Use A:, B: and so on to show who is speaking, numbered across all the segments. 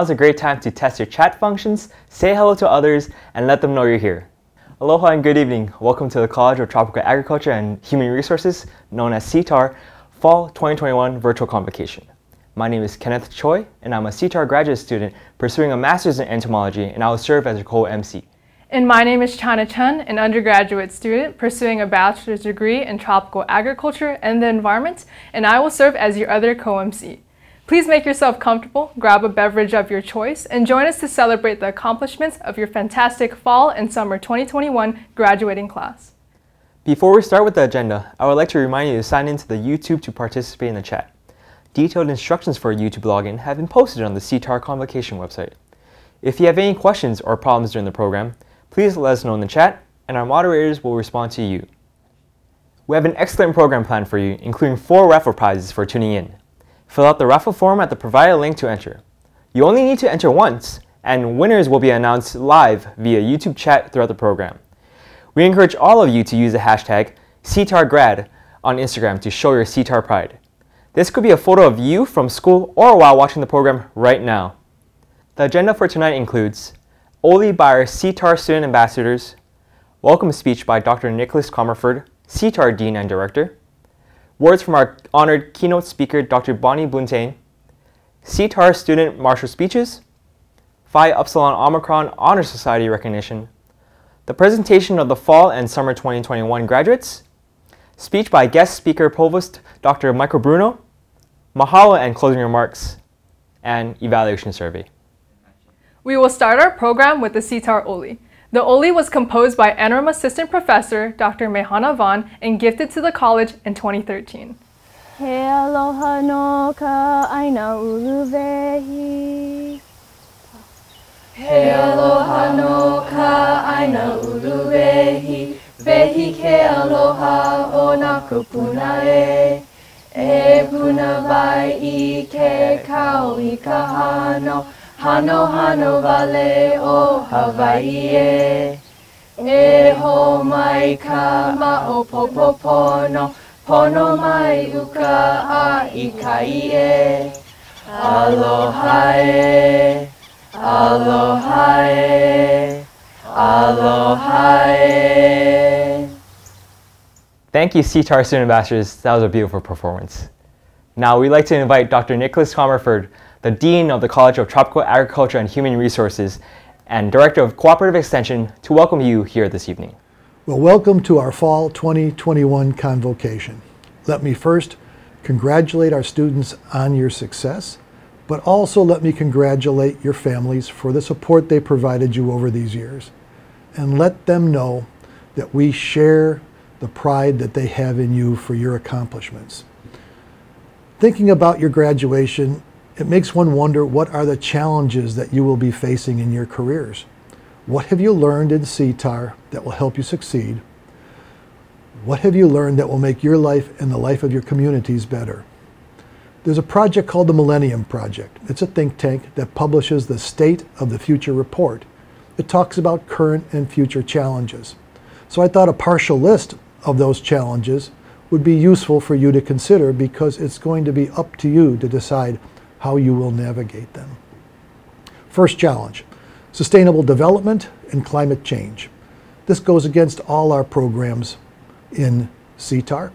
A: now is a great time to test your chat functions, say hello to others, and let them know you're here. Aloha and good evening. Welcome to the College of Tropical Agriculture and Human Resources, known as CTAHR, Fall 2021 Virtual Convocation. My name is Kenneth Choi, and I'm a CTAHR graduate student pursuing a master's in entomology, and I will serve as your co-MC.
B: And my name is Chana Chen, an undergraduate student pursuing a bachelor's degree in tropical agriculture and the environment, and I will serve as your other co-MC. Please make yourself comfortable, grab a beverage of your choice, and join us to celebrate the accomplishments of your fantastic fall and summer 2021 graduating class.
A: Before we start with the agenda, I would like to remind you to sign into the YouTube to participate in the chat. Detailed instructions for YouTube login have been posted on the CTAHR Convocation website. If you have any questions or problems during the program, please let us know in the chat, and our moderators will respond to you. We have an excellent program planned for you, including four raffle prizes for tuning in. Fill out the raffle form at the provided link to enter. You only need to enter once, and winners will be announced live via YouTube chat throughout the program. We encourage all of you to use the hashtag CTAHRGrad on Instagram to show your CTAHR pride. This could be a photo of you from school or while watching the program right now. The agenda for tonight includes Oli by our CTAHR student ambassadors, welcome speech by Dr. Nicholas Comerford, CTAHR Dean and Director, Words from our honored keynote speaker, Dr. Bonnie Buntain, CTAHR student marshal speeches, Phi Upsilon Omicron Honor Society recognition, the presentation of the fall and summer 2021 graduates, speech by guest speaker provost Dr. Michael Bruno, mahalo and closing remarks, and evaluation survey.
B: We will start our program with the CTAHR Oli. The Oli was composed by interim assistant professor Dr. Mehana Vaughan and gifted to the college in 2013.
C: He aloha no ka aina uluwehi.
D: He aloha no ka aina uluwehi, wehi ke aloha o na kupuna e. E puna vai i ke kau i ka hano, Hano hano vale o Hawaii e. E ho mai ka ma o popo pono, pono mai uka a i kai e. Aloha e, aloha e, aloha e.
A: Thank you, CTAHR student ambassadors. That was a beautiful performance. Now we'd like to invite Dr. Nicholas Comerford, the Dean of the College of Tropical Agriculture and Human Resources, and Director of Cooperative Extension, to welcome you here this evening.
E: Well, welcome to our Fall 2021 Convocation. Let me first congratulate our students on your success, but also let me congratulate your families for the support they provided you over these years. And let them know that we share the pride that they have in you for your accomplishments. Thinking about your graduation, it makes one wonder what are the challenges that you will be facing in your careers. What have you learned in CTAHR that will help you succeed? What have you learned that will make your life and the life of your communities better? There's a project called the Millennium Project. It's a think tank that publishes the State of the Future report. It talks about current and future challenges. So I thought a partial list of those challenges would be useful for you to consider because it's going to be up to you to decide how you will navigate them. First challenge, sustainable development and climate change. This goes against all our programs in CTAHR.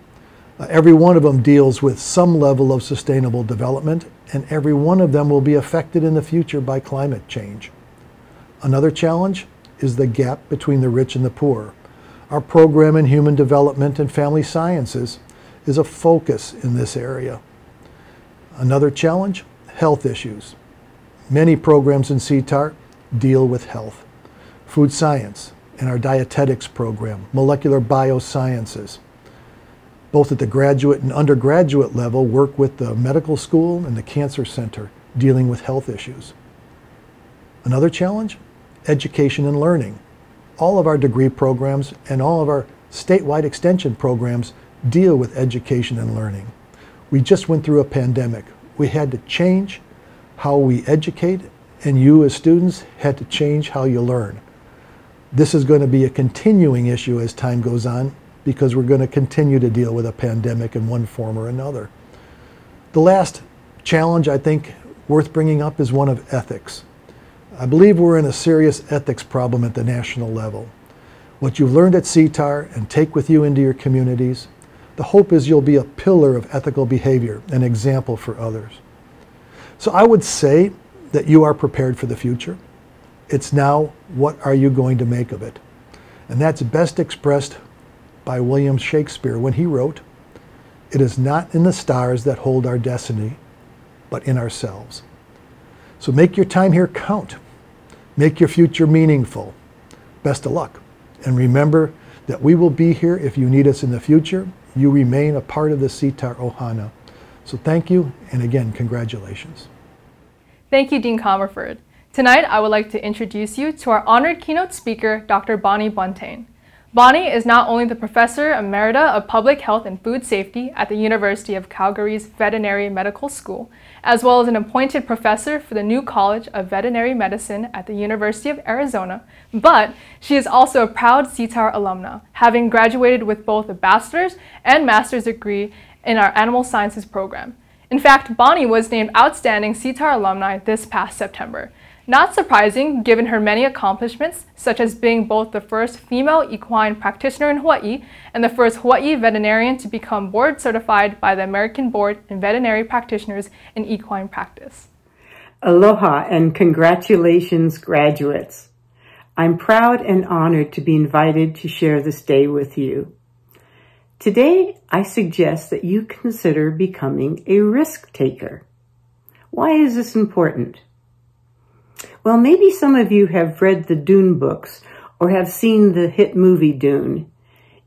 E: Uh, every one of them deals with some level of sustainable development, and every one of them will be affected in the future by climate change. Another challenge is the gap between the rich and the poor. Our program in human development and family sciences is a focus in this area. Another challenge, health issues. Many programs in CTAHR deal with health. Food science and our dietetics program, molecular biosciences. Both at the graduate and undergraduate level work with the medical school and the cancer center dealing with health issues. Another challenge, education and learning all of our degree programs and all of our statewide extension programs deal with education and learning. We just went through a pandemic. We had to change how we educate, and you as students had to change how you learn. This is going to be a continuing issue as time goes on because we're going to continue to deal with a pandemic in one form or another. The last challenge I think worth bringing up is one of ethics. I believe we're in a serious ethics problem at the national level. What you've learned at CTAHR and take with you into your communities, the hope is you'll be a pillar of ethical behavior, an example for others. So I would say that you are prepared for the future. It's now, what are you going to make of it? And that's best expressed by William Shakespeare when he wrote, It is not in the stars that hold our destiny, but in ourselves. So make your time here count. Make your future meaningful. Best of luck. And remember that we will be here if you need us in the future. You remain a part of the CTAHR Ohana. So thank you, and again, congratulations.
B: Thank you, Dean Comerford. Tonight, I would like to introduce you to our honored keynote speaker, Dr. Bonnie Buntain. Bonnie is not only the Professor Emerita of Public Health and Food Safety at the University of Calgary's Veterinary Medical School, as well as an appointed professor for the new College of Veterinary Medicine at the University of Arizona, but she is also a proud CTAHR alumna, having graduated with both a bachelor's and master's degree in our animal sciences program. In fact, Bonnie was named Outstanding CTAHR alumni this past September. Not surprising, given her many accomplishments, such as being both the first female equine practitioner in Hawaii and the first Hawaii veterinarian to become board certified by the American Board of Veterinary Practitioners in Equine Practice.
F: Aloha and congratulations, graduates. I'm proud and honored to be invited to share this day with you. Today, I suggest that you consider becoming a risk taker. Why is this important? Well, maybe some of you have read the Dune books or have seen the hit movie Dune.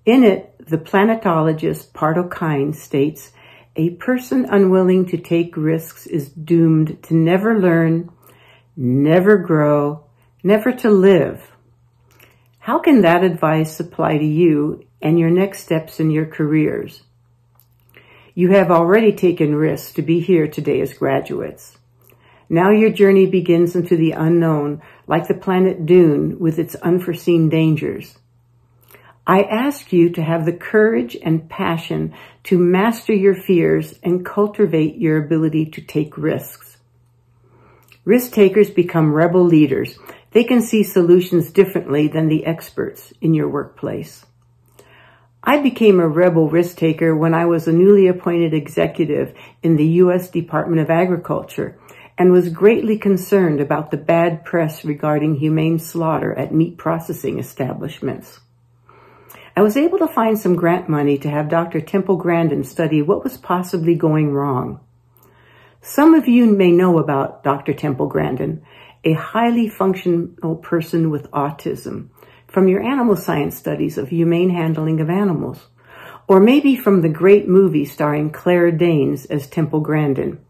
F: In it, the planetologist Pardot Kyne states, a person unwilling to take risks is doomed to never learn, never grow, never to live. How can that advice apply to you and your next steps in your careers? You have already taken risks to be here today as graduates. Now your journey begins into the unknown, like the planet Dune with its unforeseen dangers. I ask you to have the courage and passion to master your fears and cultivate your ability to take risks. Risk takers become rebel leaders. They can see solutions differently than the experts in your workplace. I became a rebel risk taker when I was a newly appointed executive in the U.S. Department of Agriculture and was greatly concerned about the bad press regarding humane slaughter at meat processing establishments. I was able to find some grant money to have Dr. Temple Grandin study what was possibly going wrong. Some of you may know about Dr. Temple Grandin, a highly functional person with autism, from your animal science studies of humane handling of animals, or maybe from the great movie starring Claire Danes as Temple Grandin.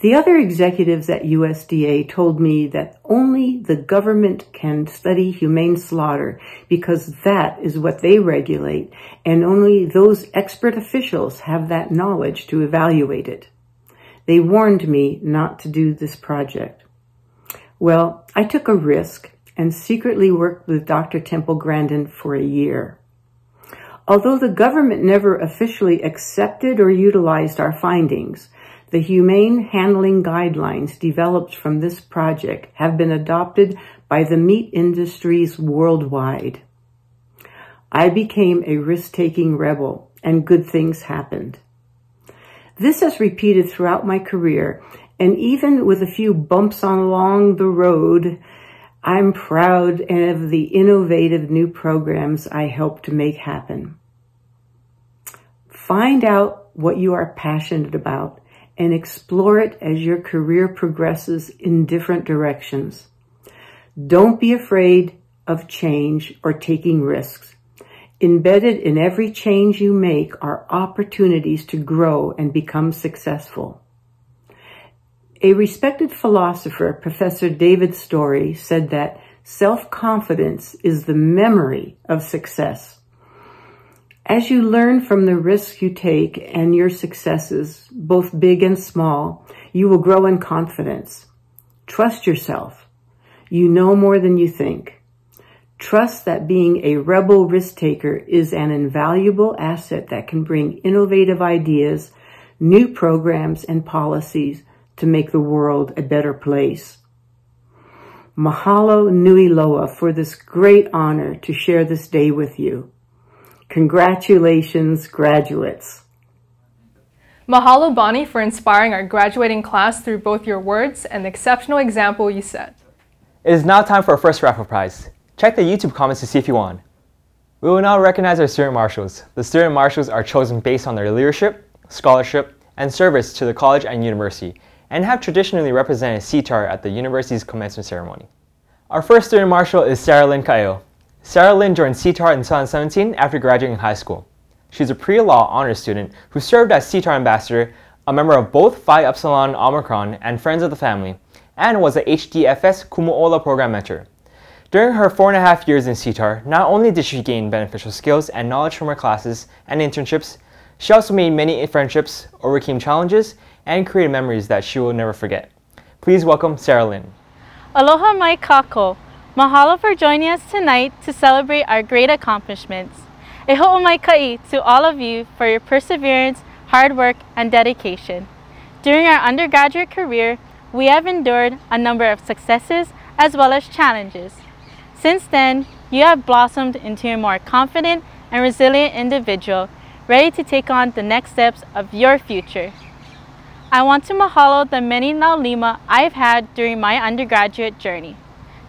F: The other executives at USDA told me that only the government can study humane slaughter because that is what they regulate and only those expert officials have that knowledge to evaluate it. They warned me not to do this project. Well, I took a risk and secretly worked with Dr. Temple Grandin for a year. Although the government never officially accepted or utilized our findings, the humane handling guidelines developed from this project have been adopted by the meat industries worldwide. I became a risk-taking rebel and good things happened. This has repeated throughout my career and even with a few bumps on along the road, I'm proud of the innovative new programs I help to make happen. Find out what you are passionate about and explore it as your career progresses in different directions. Don't be afraid of change or taking risks. Embedded in every change you make are opportunities to grow and become successful. A respected philosopher, Professor David Storey, said that self-confidence is the memory of success. As you learn from the risks you take and your successes, both big and small, you will grow in confidence. Trust yourself. You know more than you think. Trust that being a rebel risk taker is an invaluable asset that can bring innovative ideas, new programs, and policies to make the world a better place. Mahalo nui loa for this great honor to share this day with you. Congratulations, graduates.
B: Mahalo Bonnie for inspiring our graduating class through both your words and the exceptional example you set.
A: It is now time for our first raffle prize. Check the YouTube comments to see if you won. We will now recognize our student marshals. The student marshals are chosen based on their leadership, scholarship, and service to the college and university, and have traditionally represented CTAHR at the university's commencement ceremony. Our first student marshal is Sarah Lynn Kaeo. Sarah Lynn joined CTAHR in 2017 after graduating high school. She's a pre-law honors student who served as CTAHR ambassador, a member of both Phi Upsilon Omicron and Friends of the Family, and was a HDFS Kumuola program mentor. During her four and a half years in CTAHR, not only did she gain beneficial skills and knowledge from her classes and internships, she also made many friendships, overcame challenges, and created memories that she will never forget. Please welcome Sarah Lynn.
G: Aloha mai kako. Mahalo for joining us tonight to celebrate our great accomplishments. E ho'omaikai to all of you for your perseverance, hard work, and dedication. During our undergraduate career, we have endured a number of successes as well as challenges. Since then, you have blossomed into a more confident and resilient individual, ready to take on the next steps of your future. I want to mahalo the many naulima I've had during my undergraduate journey.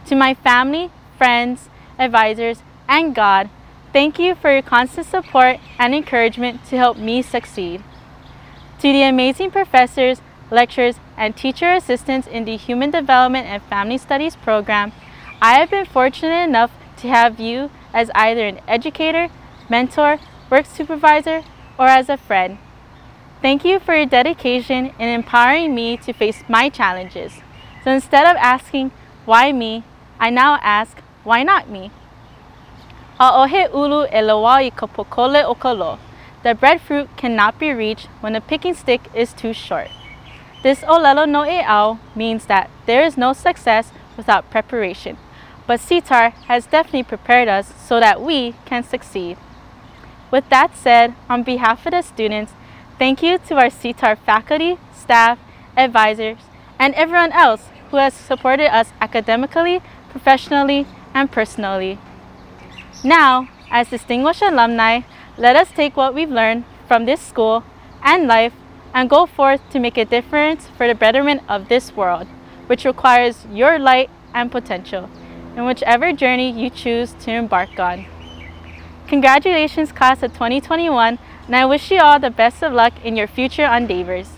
G: To my family, friends, advisors, and God, thank you for your constant support and encouragement to help me succeed. To the amazing professors, lecturers, and teacher assistants in the Human Development and Family Studies program, I have been fortunate enough to have you as either an educator, mentor, work supervisor, or as a friend. Thank you for your dedication in empowering me to face my challenges. So instead of asking, why me, I now ask, why not me? A'ohe ulu e loa i kapokole o kalo. The breadfruit cannot be reached when the picking stick is too short. This olelo no e ao means that there is no success without preparation. But CTAHR has definitely prepared us so that we can succeed. With that said, on behalf of the students, thank you to our CTAHR faculty, staff, advisors, and everyone else who has supported us academically professionally, and personally. Now, as distinguished alumni, let us take what we've learned from this school and life and go forth to make a difference for the betterment of this world, which requires your light and potential in whichever journey you choose to embark on. Congratulations class of 2021 and I wish you all the best of luck in your future endeavors.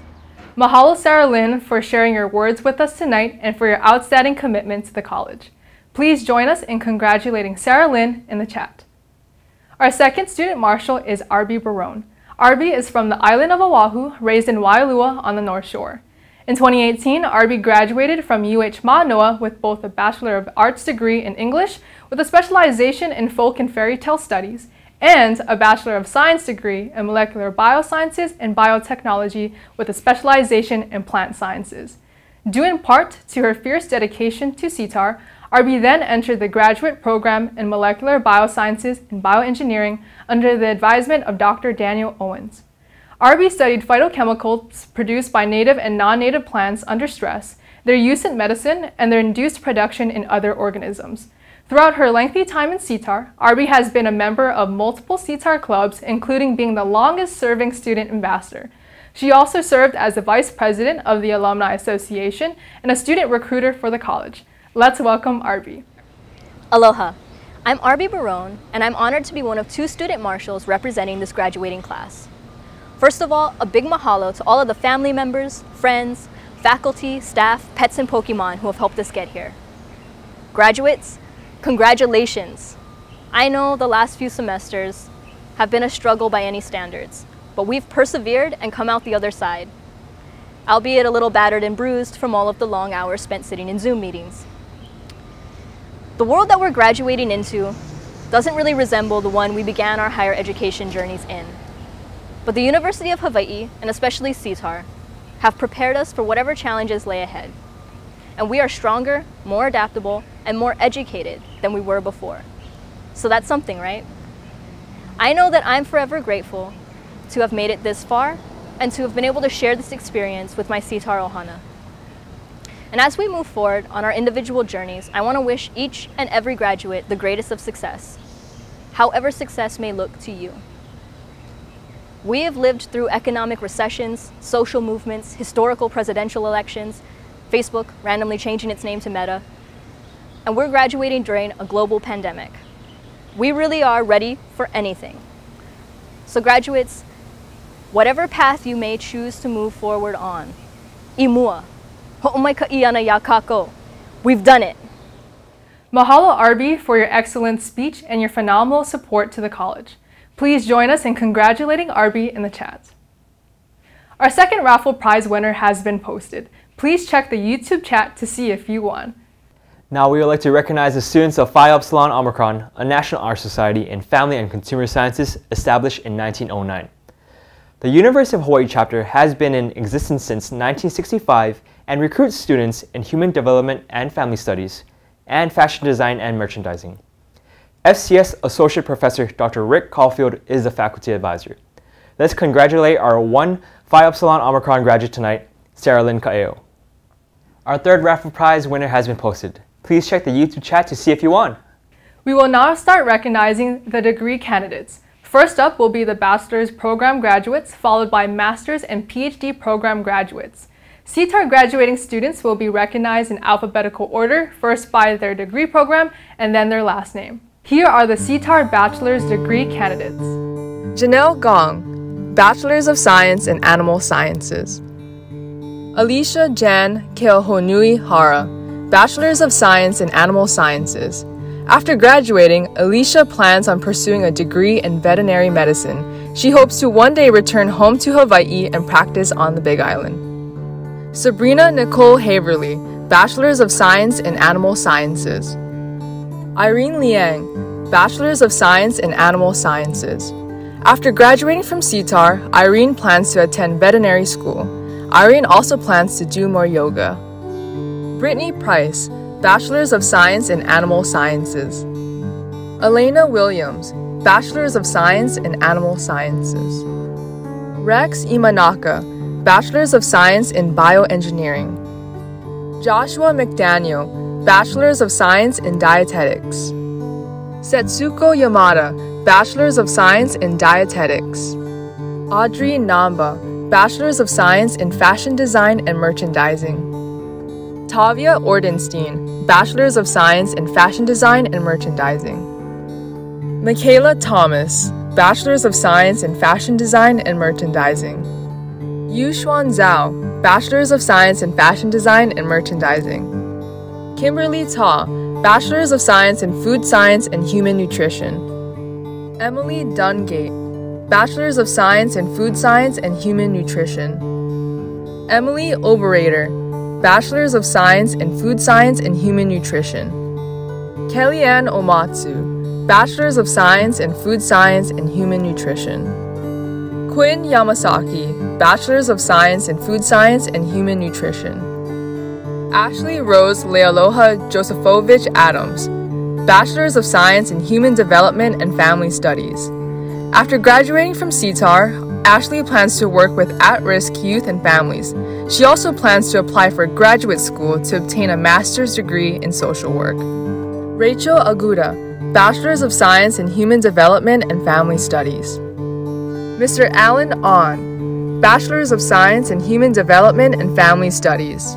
B: Mahalo Sarah Lynn for sharing your words with us tonight and for your outstanding commitment to the college. Please join us in congratulating Sarah Lynn in the chat. Our second student marshal is Arby Barone. Arby is from the island of Oahu, raised in Waialua on the North Shore. In 2018, Arby graduated from UH Manoa with both a Bachelor of Arts degree in English with a specialization in folk and fairy tale studies and a Bachelor of Science degree in Molecular Biosciences and Biotechnology with a specialization in plant sciences. Due in part to her fierce dedication to CTAHR, Arby then entered the graduate program in Molecular Biosciences and Bioengineering under the advisement of Dr. Daniel Owens. Arby studied phytochemicals produced by native and non-native plants under stress, their use in medicine, and their induced production in other organisms. Throughout her lengthy time in CTAHR, Arby has been a member of multiple CTAHR clubs, including being the longest serving student ambassador. She also served as the vice president of the Alumni Association and a student recruiter for the college. Let's welcome Arby.
H: Aloha. I'm Arby Barone, and I'm honored to be one of two student marshals representing this graduating class. First of all, a big mahalo to all of the family members, friends, faculty, staff, pets, and Pokemon who have helped us get here. Graduates, congratulations. I know the last few semesters have been a struggle by any standards, but we've persevered and come out the other side, albeit a little battered and bruised from all of the long hours spent sitting in Zoom meetings. The world that we're graduating into doesn't really resemble the one we began our higher education journeys in. But the University of Hawaii, and especially CTAHR, have prepared us for whatever challenges lay ahead. And we are stronger, more adaptable, and more educated than we were before. So that's something, right? I know that I'm forever grateful to have made it this far and to have been able to share this experience with my CTAHR Ohana. And as we move forward on our individual journeys, I want to wish each and every graduate the greatest of success, however success may look to you. We have lived through economic recessions, social movements, historical presidential elections, Facebook randomly changing its name to Meta, and we're graduating during a global pandemic. We really are ready for anything. So graduates, whatever path you may choose to move forward on, imua, We've done it.
B: Mahalo Arby for your excellent speech and your phenomenal support to the college. Please join us in congratulating Arby in the chat. Our second raffle prize winner has been posted. Please check the YouTube chat to see if you won.
A: Now we would like to recognize the students of Phi Upsilon Omicron, a national art society in family and consumer sciences established in 1909. The University of Hawaii chapter has been in existence since 1965 and recruits students in human development and family studies, and fashion design and merchandising. FCS Associate Professor Dr. Rick Caulfield is the faculty advisor. Let's congratulate our one Phi Upsilon Omicron graduate tonight, Sarah Lynn Kaeo. Our third raffle prize winner has been posted. Please check the YouTube chat to see if you won.
B: We will now start recognizing the degree candidates. First up will be the bachelor's program graduates, followed by master's and PhD program graduates. CTAHR graduating students will be recognized in alphabetical order, first by their degree program and then their last name. Here are the CTAHR bachelor's degree candidates.
I: Janelle Gong, Bachelor's of Science in Animal Sciences. Alicia Jan Keohonui Hara, Bachelor's of Science in Animal Sciences. After graduating, Alicia plans on pursuing a degree in veterinary medicine. She hopes to one day return home to Hawaii and practice on the Big Island. Sabrina Nicole Haverly, Bachelor's of Science in Animal Sciences. Irene Liang, Bachelor's of Science in Animal Sciences. After graduating from CTAHR, Irene plans to attend veterinary school. Irene also plans to do more yoga. Brittany Price, Bachelor's of Science in Animal Sciences. Elena Williams, Bachelor's of Science in Animal Sciences. Rex Imanaka, Bachelor's of Science in Bioengineering. Joshua McDaniel, Bachelor's of Science in Dietetics. Setsuko Yamada, Bachelor's of Science in Dietetics. Audrey Namba, Bachelor's of Science in Fashion Design and Merchandising. Tavia Ordenstein, Bachelor's of Science in Fashion Design and Merchandising. Michaela Thomas, Bachelor's of Science in Fashion Design and Merchandising. Yuxuan Zhao, Bachelor's of Science in Fashion Design and Merchandising. Kimberly Ta, Bachelor's of Science in Food Science and Human Nutrition. Emily Dungate, Bachelor's of Science in Food Science and Human Nutrition. Emily Oberator, Bachelor's of Science in Food Science and Human Nutrition. Kellyanne Omatsu, Bachelor's of Science in Food Science and Human Nutrition. Quinn Yamasaki, Bachelor's of Science in Food Science and Human Nutrition. Ashley Rose Lealoha Josephovich Adams, Bachelor's of Science in Human Development and Family Studies. After graduating from CTAHR, Ashley plans to work with at risk youth and families. She also plans to apply for graduate school to obtain a master's degree in social work. Rachel Aguda, Bachelor's of Science in Human Development and Family Studies. Mr. Alan On, Bachelor's of Science in Human Development and Family Studies.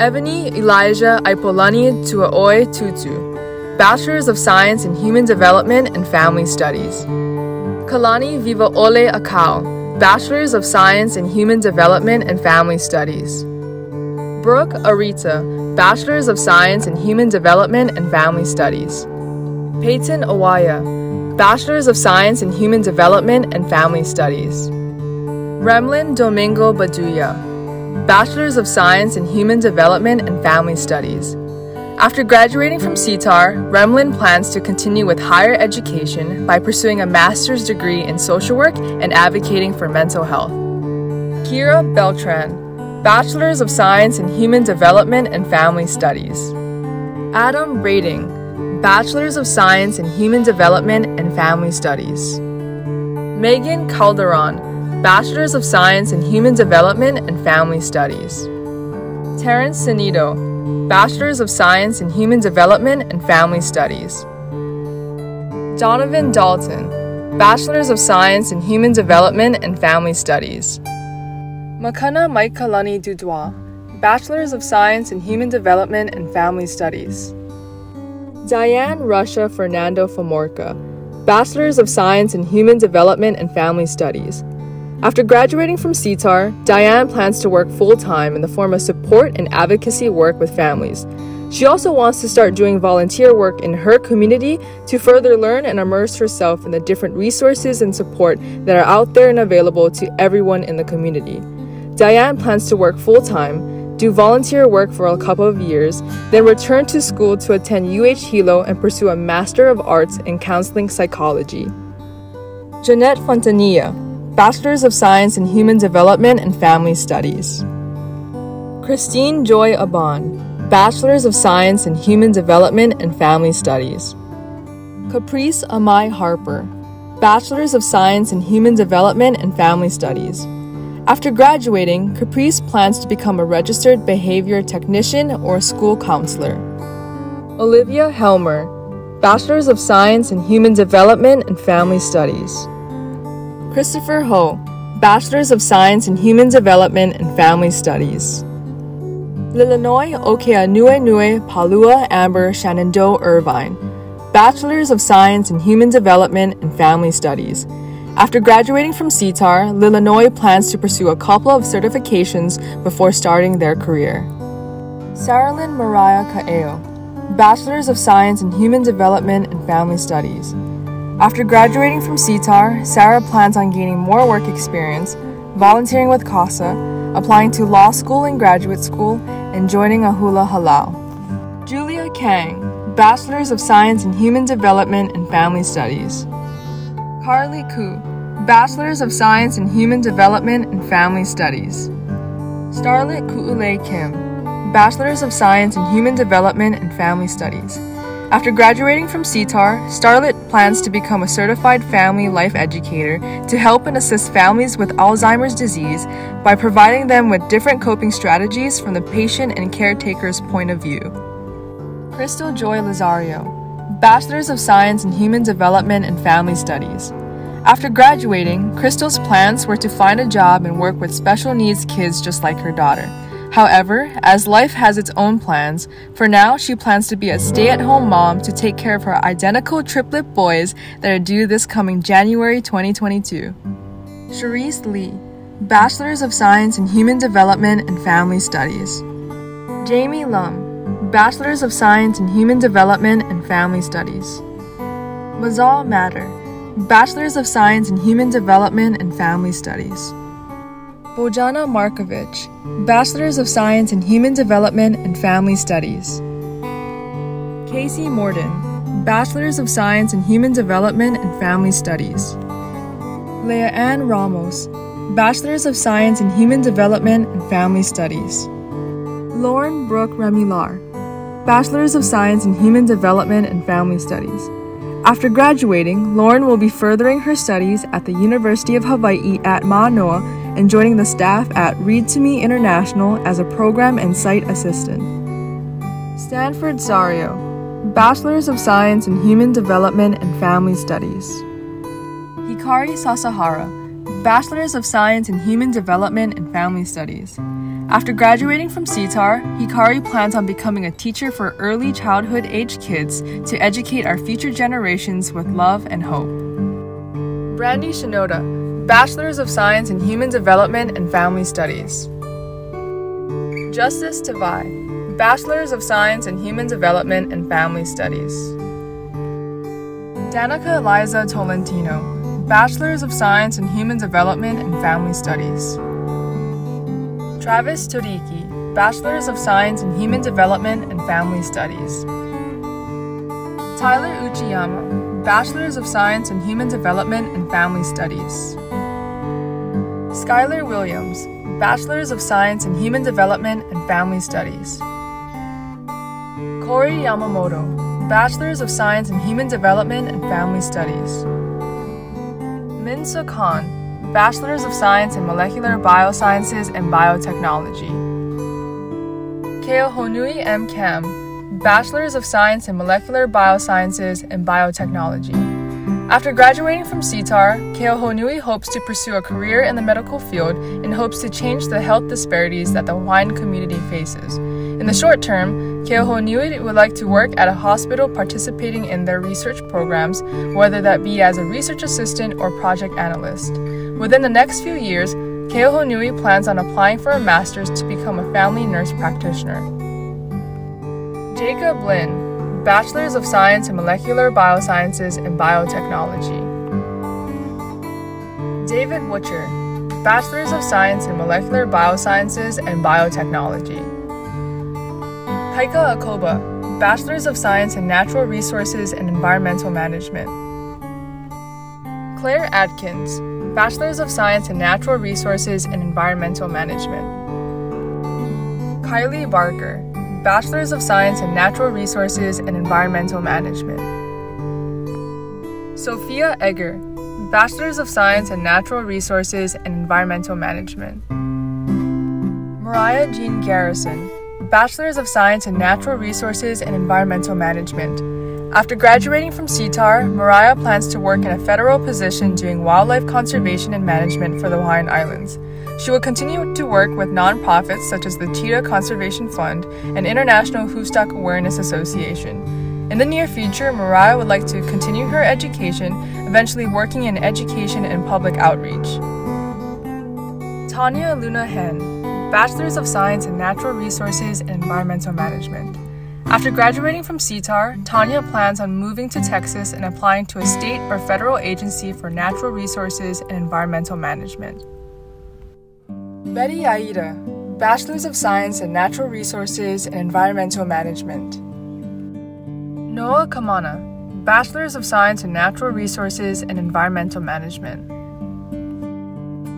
I: Ebony Elijah Ipolani Tuaoi Tutu, Bachelor's of Science in Human Development and Family Studies. Kalani Viva Ole Akau, Bachelor's of Science in Human Development and Family Studies. Brooke Arita, Bachelor's of Science in Human Development and Family Studies. Peyton Awaya, Bachelor's of Science in Human Development and Family Studies. Remlin Domingo Baduya, Bachelor's of Science in Human Development and Family Studies. After graduating from CTAHR, Remlin plans to continue with higher education by pursuing a master's degree in social work and advocating for mental health. Kira Beltran, Bachelor's of Science in Human Development and Family Studies. Adam Rating, Bachelor's of Science in Human Development and Family Studies. Megan Calderon, Bachelor's of Science in Human Development and Family Studies. Terrence Sinido, Bachelor's of Science in Human Development and Family Studies. Donovan Dalton, Bachelor's of Science in Human Development and Family Studies. Makana Maikalani Dudois, Bachelor's of Science in Human Development and Family Studies. Diane Russia Fernando Famorca, Bachelor's of Science in Human Development and Family Studies. After graduating from CTAHR, Diane plans to work full time in the form of support and advocacy work with families. She also wants to start doing volunteer work in her community to further learn and immerse herself in the different resources and support that are out there and available to everyone in the community. Diane plans to work full time, do volunteer work for a couple of years, then return to school to attend UH Hilo and pursue a Master of Arts in Counseling Psychology. Jeanette Fontanilla, Bachelor's of Science in Human Development and Family Studies. Christine Joy Aban, Bachelor's of Science in Human Development and Family Studies. Caprice Amai Harper, Bachelor's of Science in Human Development and Family Studies. After graduating, Caprice plans to become a registered behavior technician or school counselor. Olivia Helmer, Bachelor's of Science in Human Development and Family Studies. Christopher Ho, Bachelor's of Science in Human Development and Family Studies. Lilinoy Okeanuenue Palua Amber Shenandoah Irvine, Bachelor's of Science in Human Development and Family Studies. After graduating from CTAHR, Lilinoy plans to pursue a couple of certifications before starting their career. Saralyn Mariah Kaeo, Bachelor's of Science in Human Development and Family Studies. After graduating from CTAHR, Sarah plans on gaining more work experience, volunteering with CASA, applying to law school and graduate school, and joining a hula hālau. Julia Kang, Bachelor's of Science in Human Development and Family Studies. Carly Koo, Bachelor's of Science in Human Development and Family Studies. Starlet Ku'ule Kim, Bachelor's of Science in Human Development and Family Studies. After graduating from CTAHR, Starlet plans to become a certified family life educator to help and assist families with Alzheimer's disease by providing them with different coping strategies from the patient and caretaker's point of view. Crystal Joy Lazario, Bachelor's of Science in Human Development and Family Studies. After graduating, Crystal's plans were to find a job and work with special needs kids just like her daughter. However, as life has its own plans, for now she plans to be a stay at home mom to take care of her identical triplet boys that are due this coming January 2022. Cherise Lee, Bachelor's of Science in Human Development and Family Studies. Jamie Lum, Bachelor's of Science in Human Development and Family Studies. Mazal Matter, Bachelor's of Science in Human Development and Family Studies. Bojana Markovic, Bachelor's of Science in Human Development and Family Studies. Casey Morden, Bachelor's of Science in Human Development and Family Studies. Leah Ann Ramos, Bachelor's of Science in Human Development and Family Studies. Lauren Brooke Remilar, Bachelor's of Science in Human Development and Family Studies. After graduating, Lauren will be furthering her studies at the University of Hawaii at Manoa and joining the staff at Read to Me International as a program and site assistant. Stanford Zario, Bachelor's of Science in Human Development and Family Studies. Hikari Sasahara, Bachelor's of Science in Human Development and Family Studies. After graduating from CTAHR, Hikari plans on becoming a teacher for early childhood age kids to educate our future generations with love and hope. Brandy Shinoda, Bachelor's of Science in Human Development and Family Studies. Justice Tavai, Bachelor's of Science in Human Development and Family Studies. Danica Eliza Tolentino, Bachelor's of Science in Human Development and Family Studies. Travis Toriki, Bachelor's of Science in Human Development and Family Studies. Tyler Uchiyama, Bachelor's of Science in Human Development and Family Studies. Skylar Williams, Bachelor's of Science in Human Development and Family Studies. Corey Yamamoto, Bachelor's of Science in Human Development and Family Studies. Min Khan, Bachelor's of Science in Molecular Biosciences and Biotechnology. Keohonui M. Kam, Bachelor's of Science in Molecular Biosciences and Biotechnology. After graduating from CTAHR, Keohonui hopes to pursue a career in the medical field and hopes to change the health disparities that the Hawaiian community faces. In the short term, Keohonui would like to work at a hospital participating in their research programs, whether that be as a research assistant or project analyst. Within the next few years, Keohonui plans on applying for a master's to become a family nurse practitioner. Jacob Lin, Bachelor's of Science in Molecular Biosciences and Biotechnology. David Butcher, Bachelor's of Science in Molecular Biosciences and Biotechnology. Kaika Akoba, Bachelor's of Science in Natural Resources and Environmental Management. Claire Adkins, Bachelor's of Science in Natural Resources and Environmental Management. Kylie Barker, Bachelor's of Science in Natural Resources and Environmental Management. Sophia Egger, Bachelor's of Science in Natural Resources and Environmental Management. Mariah Jean Garrison, Bachelor's of Science in Natural Resources and Environmental Management. After graduating from CTAHR, Mariah plans to work in a federal position doing wildlife conservation and management for the Hawaiian Islands. She will continue to work with nonprofits such as the Cheetah Conservation Fund and International Hoofstock Awareness Association. In the near future, Mariah would like to continue her education, eventually working in education and public outreach. Tanya Luna Hen, Bachelor's of Science in Natural Resources and Environmental Management. After graduating from CTAHR, Tanya plans on moving to Texas and applying to a state or federal agency for natural resources and environmental management. Betty Aida, Bachelor's of Science in Natural Resources and Environmental Management. Noah Kamana, Bachelor's of Science in Natural Resources and Environmental Management.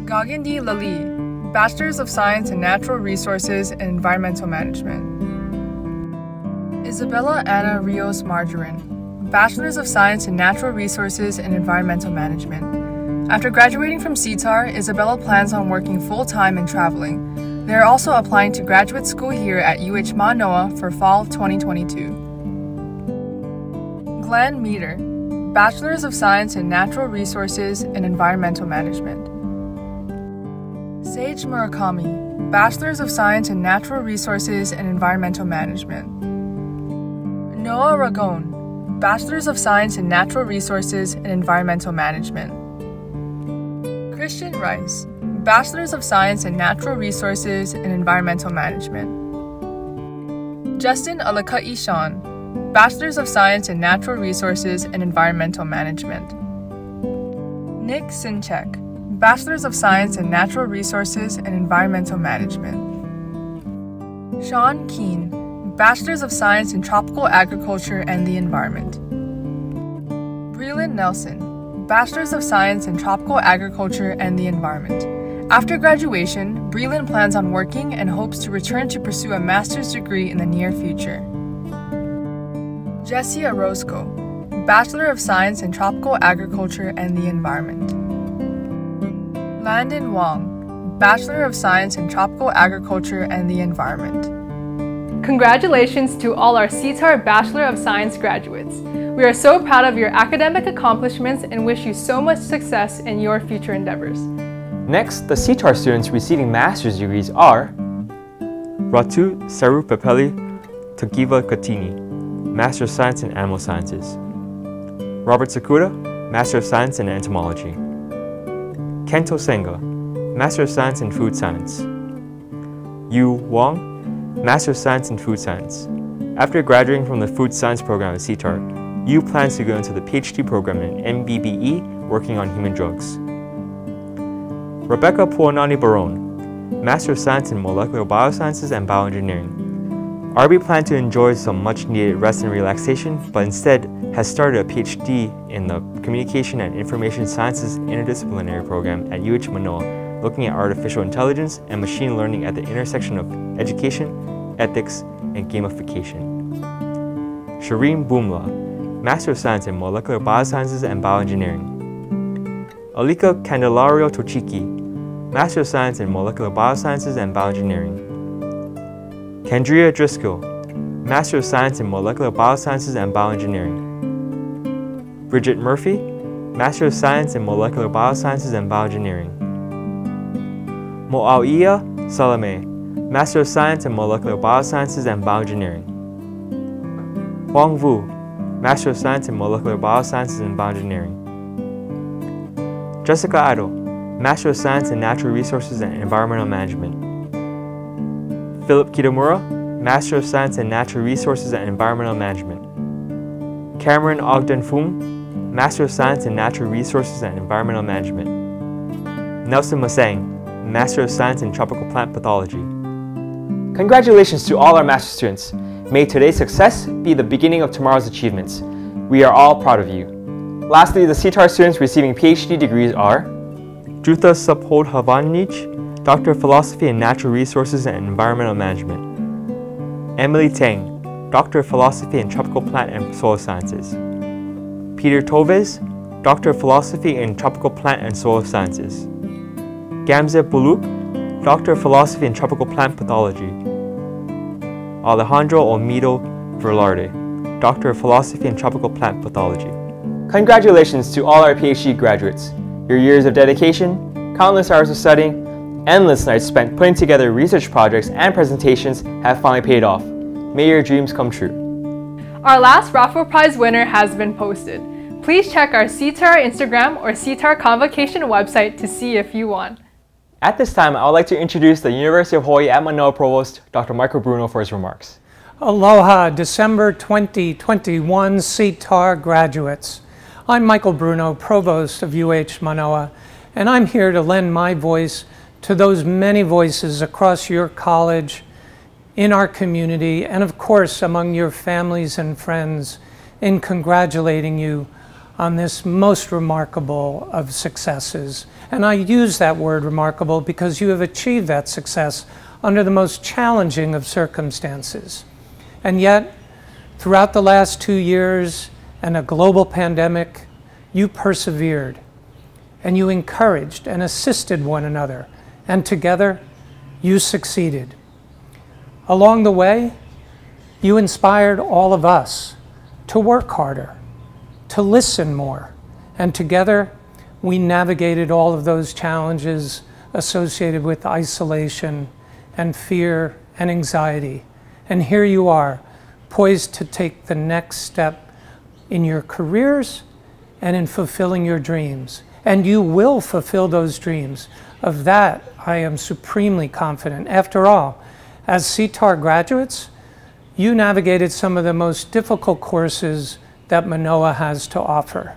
I: Gagindi Lali, Bachelor's of Science in Natural Resources and Environmental Management. Isabella Ana Rios Margarine, Bachelor's of Science in Natural Resources and Environmental Management. After graduating from CTAHR, Isabella plans on working full time and traveling. They are also applying to graduate school here at UH Manoa for fall 2022. Glenn Meter, Bachelors of Science in Natural Resources and Environmental Management. Sage Murakami, Bachelors of Science in Natural Resources and Environmental Management. Noah Ragon, Bachelors of Science in Natural Resources and Environmental Management. Christian Rice, Bachelors of Science in Natural Resources and Environmental Management. Justin Alakai Sean, Bachelors of Science in Natural Resources and Environmental Management. Nick Sinchek, Bachelors of Science in Natural Resources and Environmental Management. Sean Keen, Bachelors of Science in Tropical Agriculture and the Environment. Breland Nelson, Bachelors of Science in Tropical Agriculture and the Environment. After graduation, Breland plans on working and hopes to return to pursue a master's degree in the near future. Jesse Orozco, Bachelor of Science in Tropical Agriculture and the Environment. Landon Wong, Bachelor of Science in Tropical Agriculture and the Environment.
B: Congratulations to all our CTAHR Bachelor of Science graduates. We are so proud of your academic accomplishments and wish you so much success in your future endeavors.
A: Next, the CTAHR students receiving master's degrees are Ratu Saru Pepeli Togiva Katini, Master of Science in Animal Sciences. Robert Sakura, Master of Science in Entomology. Kento Senga, Master of Science in Food Science. Yu Wang, Master of Science in Food Science. After graduating from the Food Science program at CTAHR, Yu plans to go into the PhD program in MBBE, working on human drugs. Rebecca Puanani Barone, Master of Science in Molecular Biosciences and Bioengineering. RB planned to enjoy some much needed rest and relaxation, but instead has started a PhD in the Communication and Information Sciences Interdisciplinary Program at UH Manoa, looking at artificial intelligence and machine learning at the intersection of education, ethics, and gamification. Shireen Boomla, Master of Science in Molecular Biosciences and Bioengineering. Alika Candelario Tochiki, Master of Science in Molecular Biosciences and Bioengineering. Kendria Driscoll, Master of Science in Molecular Biosciences and Bioengineering. Bridget Murphy, Master of Science in Molecular Biosciences and Bioengineering. Moawiya Salame, Master of Science in Molecular Biosciences and Bioengineering. Huang Vu, Master of Science in Molecular Biosciences and Bioengineering. Jessica Idle, Master of Science in Natural Resources and Environmental Management. Philip Kitamura, Master of Science in Natural Resources and Environmental Management. Cameron Ogden Fung, Master of Science in Natural Resources and Environmental Management. Nelson Masang, Master of Science in Tropical Plant Pathology. Congratulations to all our master students. May today's success be the beginning of tomorrow's achievements. We are all proud of you. Lastly, the CTAHR students receiving PhD degrees are Jutha Sapodhavanich, Doctor of Philosophy in Natural Resources and Environmental Management. Emily Tang, Doctor of Philosophy in Tropical Plant and Soil Sciences. Peter Toves, Doctor of Philosophy in Tropical Plant and Soil Sciences. Gamze Buluk, Doctor of Philosophy in Tropical Plant Pathology. Alejandro Olmedo Velarde, Doctor of Philosophy in Tropical Plant Pathology. Congratulations to all our PhD graduates. Your years of dedication, countless hours of studying, Endless nights spent putting together research projects and presentations have finally paid off. May your dreams come true.
B: Our last raffle prize winner has been posted. Please check our CTAHR Instagram or CTAHR Convocation website to see if you won.
A: At this time, I would like to introduce the University of Hawaii at Manoa Provost, Dr. Michael Bruno, for his remarks.
J: Aloha, December 2021 CTAHR graduates. I'm Michael Bruno, Provost of UH Manoa, and I'm here to lend my voice to those many voices across your college, in our community, and of course among your families and friends in congratulating you on this most remarkable of successes. And I use that word remarkable because you have achieved that success under the most challenging of circumstances. And yet, throughout the last two years and a global pandemic, you persevered and you encouraged and assisted one another and together you succeeded. Along the way, you inspired all of us to work harder, to listen more. And together, we navigated all of those challenges associated with isolation and fear and anxiety. And here you are, poised to take the next step in your careers and in fulfilling your dreams. And you will fulfill those dreams. Of that, I am supremely confident. After all, as CTAHR graduates, you navigated some of the most difficult courses that Manoa has to offer.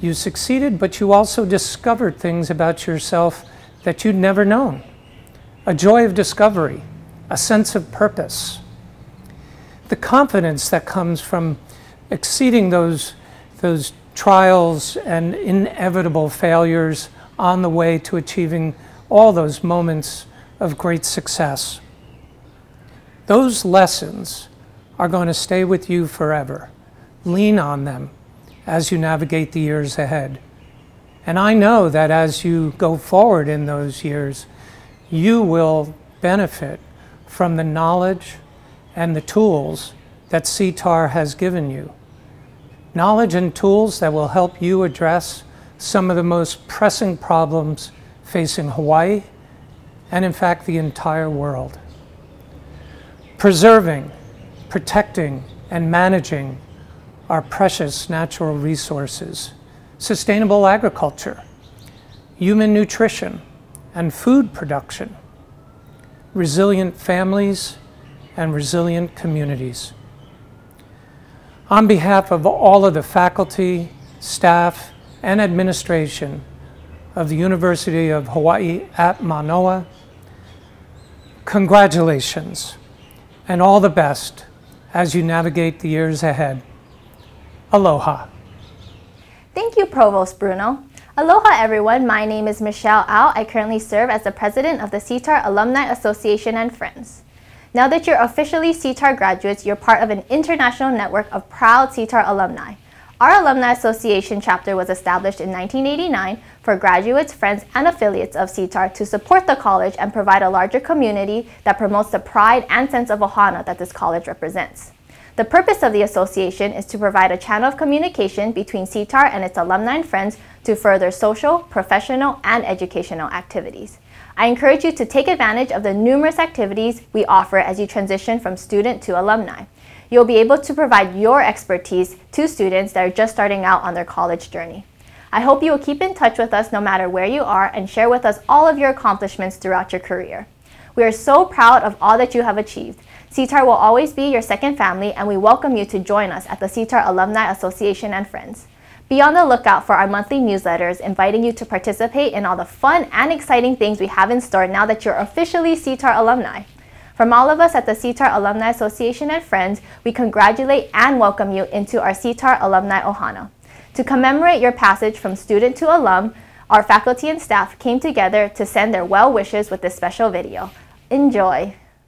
J: You succeeded, but you also discovered things about yourself that you'd never known. A joy of discovery, a sense of purpose. The confidence that comes from exceeding those, those trials and inevitable failures on the way to achieving all those moments of great success. Those lessons are going to stay with you forever. Lean on them as you navigate the years ahead. And I know that as you go forward in those years, you will benefit from the knowledge and the tools that CTAHR has given you. Knowledge and tools that will help you address some of the most pressing problems facing Hawaii and, in fact, the entire world. Preserving, protecting, and managing our precious natural resources, sustainable agriculture, human nutrition, and food production, resilient families, and resilient communities. On behalf of all of the faculty, staff, and administration of the University of Hawaii at Manoa, congratulations and all the best as you navigate the years ahead. Aloha.
K: Thank you, Provost Bruno. Aloha everyone, my name is Michelle Au. I currently serve as the president of the CTAHR Alumni Association and Friends. Now that you're officially CTAHR graduates, you're part of an international network of proud CTAHR alumni. Our Alumni Association chapter was established in 1989 for graduates, friends, and affiliates of CTAHR to support the college and provide a larger community that promotes the pride and sense of ohana that this college represents. The purpose of the association is to provide a channel of communication between CTAHR and its alumni and friends to further social, professional, and educational activities. I encourage you to take advantage of the numerous activities we offer as you transition from student to alumni you'll be able to provide your expertise to students that are just starting out on their college journey. I hope you will keep in touch with us no matter where you are and share with us all of your accomplishments throughout your career. We are so proud of all that you have achieved. CTAHR will always be your second family and we welcome you to join us at the CTAHR Alumni Association and Friends. Be on the lookout for our monthly newsletters inviting you to participate in all the fun and exciting things we have in store now that you're officially CTAHR alumni. From all of us at the CTAHR Alumni Association and Friends, we congratulate and welcome you into our CTAHR Alumni Ohana. To commemorate your passage from student to alum, our faculty and staff came together to send their well wishes with this special video. Enjoy!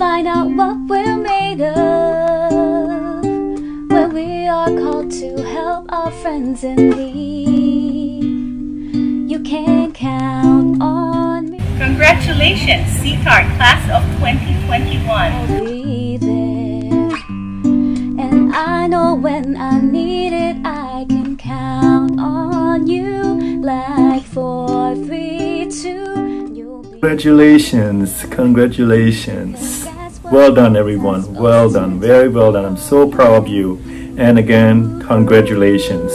L: Find out what we're made of when we are called to help our friends in need. You can count on me.
M: Congratulations, CTAHR Class of 2021.
L: I'll be there. And I know when I need it, I can count on you. Like four, three, two.
N: Congratulations, congratulations. Well done, everyone. Well done, very well done. I'm so proud of you. And again, congratulations.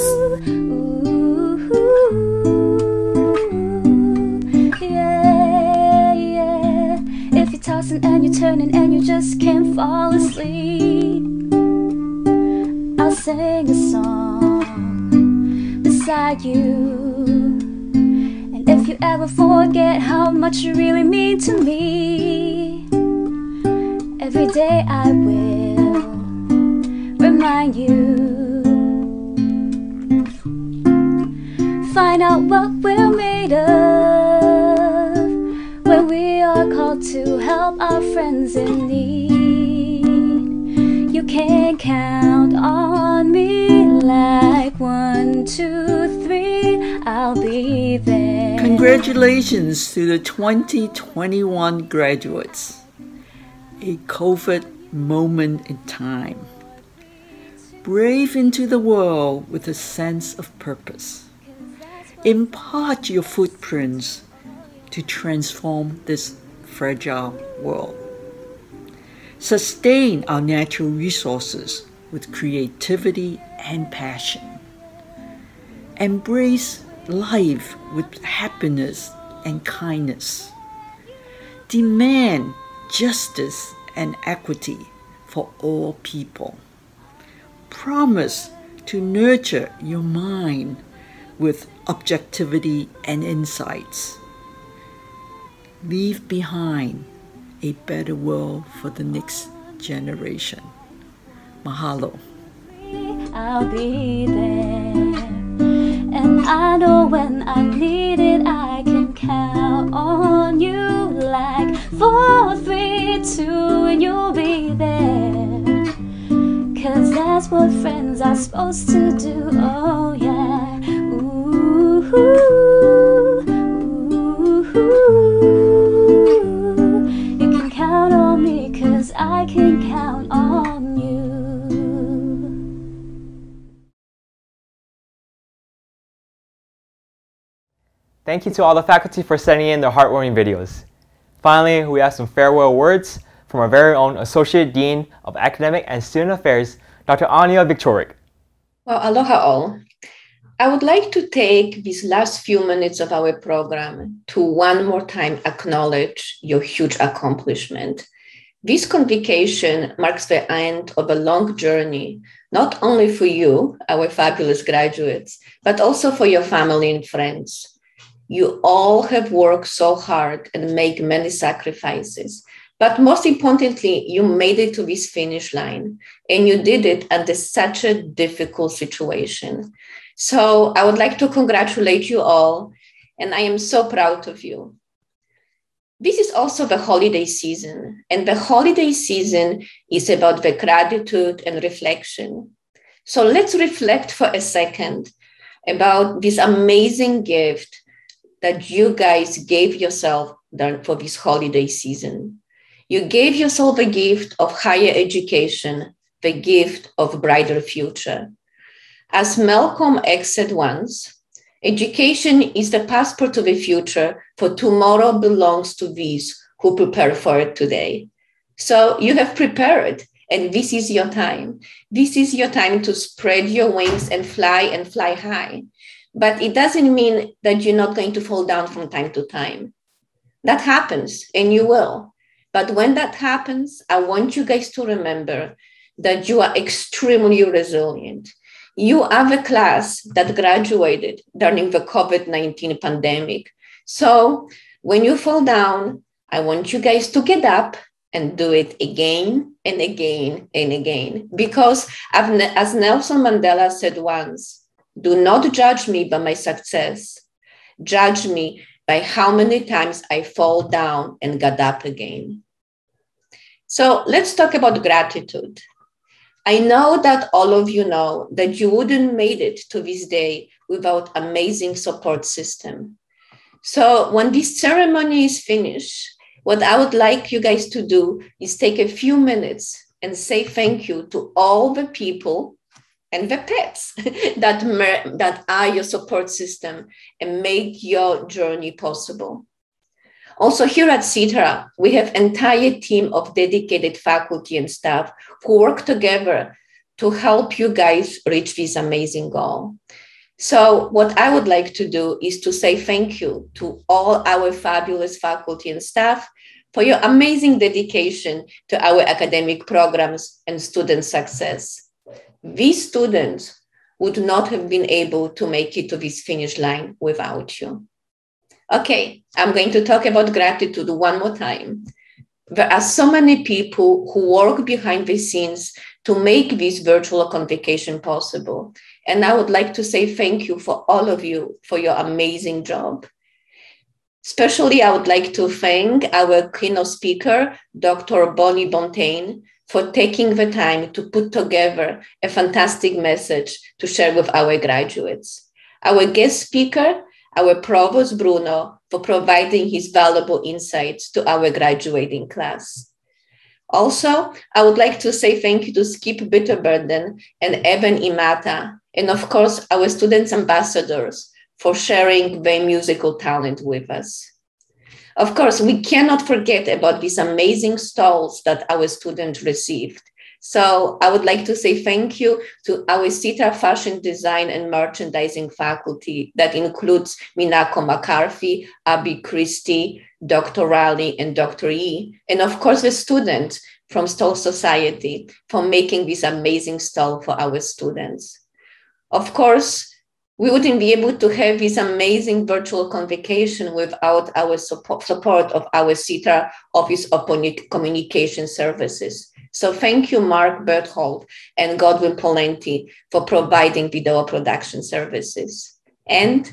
L: Yeah, yeah. If you're tossing and you're turning and you just can't fall asleep, I'll sing a song beside you. And if you ever forget how much you really mean to me, every day I will remind you. find out what we're made of when we are called to help our friends in need. You can count on me like one, two, three, I'll be there.
O: Congratulations to the 2021 graduates. A COVID moment in time. Brave into the world with a sense of purpose. Impart your footprints to transform this fragile world. Sustain our natural resources with creativity and passion. Embrace life with happiness and kindness. Demand justice and equity for all people. Promise to nurture your mind with objectivity and insights. Leave behind a better world for the next generation. Mahalo.
L: I'll be there. And I know when I need it, I can count on you like four, three, two, and you'll be there. Cause that's what friends are supposed to do. Oh, yeah. Ooh, ooh, ooh. You can count on me, cause I can count on you.
A: Thank you to all the faculty for sending in their heartwarming videos. Finally, we have some farewell words from our very own Associate Dean of Academic and Student Affairs, Dr. Ania Wieczorek.
P: Well, aloha all. I would like to take these last few minutes of our program to one more time acknowledge your huge accomplishment. This convocation marks the end of a long journey, not only for you, our fabulous graduates, but also for your family and friends. You all have worked so hard and made many sacrifices. But most importantly, you made it to this finish line and you did it under such a difficult situation. So I would like to congratulate you all, and I am so proud of you. This is also the holiday season, and the holiday season is about the gratitude and reflection. So let's reflect for a second about this amazing gift that you guys gave yourself for this holiday season. You gave yourself a gift of higher education, the gift of brighter future. As Malcolm X said once, education is the passport to the future, for tomorrow belongs to these who prepare for it today. So you have prepared, and this is your time. This is your time to spread your wings and fly and fly high. But it doesn't mean that you're not going to fall down from time to time. That happens, and you will. But when that happens, I want you guys to remember that you are extremely resilient. You are the class that graduated during the COVID 19 pandemic. So when you fall down, I want you guys to get up and do it again and again and again. Because as Nelson Mandela said once, do not judge me by my success. Judge me by how many times I fall down and got up again. So let's talk about gratitude. I know that all of you know that you wouldn't made it to this day without amazing support system. So when this ceremony is finished, what I would like you guys to do is take a few minutes and say thank you to all the people and the pets that, that are your support system and make your journey possible. Also here at CTAHR, we have entire team of dedicated faculty and staff who work together to help you guys reach this amazing goal. So what I would like to do is to say thank you to all our fabulous faculty and staff for your amazing dedication to our academic programs and student success. These students would not have been able to make it to this finish line without you. Okay, I'm going to talk about gratitude one more time. There are so many people who work behind the scenes to make this virtual convocation possible. And I would like to say thank you for all of you for your amazing job. Especially, I would like to thank our keynote speaker, Dr. Bonnie Buntain, for taking the time to put together a fantastic message to share with our graduates. Our guest speaker, our provost Bruno, for providing his valuable insights to our graduating class. Also, I would like to say thank you to Skip Bitterburden and Evan Imata, and of course, our students ambassadors for sharing their musical talent with us. Of course, we cannot forget about these amazing stalls that our students received. So I would like to say thank you to our CTAHR fashion design and merchandising faculty that includes Minako McCarthy, Abby Christie, Dr. Raleigh, and Dr. E. And of course, the students from Stall Society for making this amazing stall for our students. Of course, we wouldn't be able to have this amazing virtual convocation without our support, support of our CTAHR Office of Communication Services. So thank you, Mark Berthold and Godwin Polenti for providing video production services. And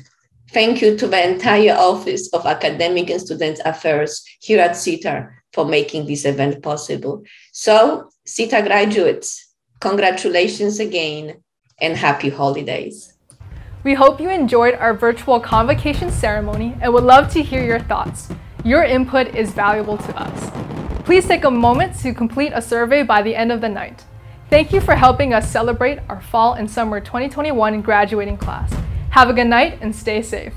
P: thank you to the entire Office of Academic and Student Affairs here at CTAHR for making this event possible. So CTAHR graduates, congratulations again and happy holidays.
B: We hope you enjoyed our virtual convocation ceremony and would love to hear your thoughts. Your input is valuable to us. Please take a moment to complete a survey by the end of the night. Thank you for helping us celebrate our fall and summer 2021 graduating class. Have a good night and stay safe.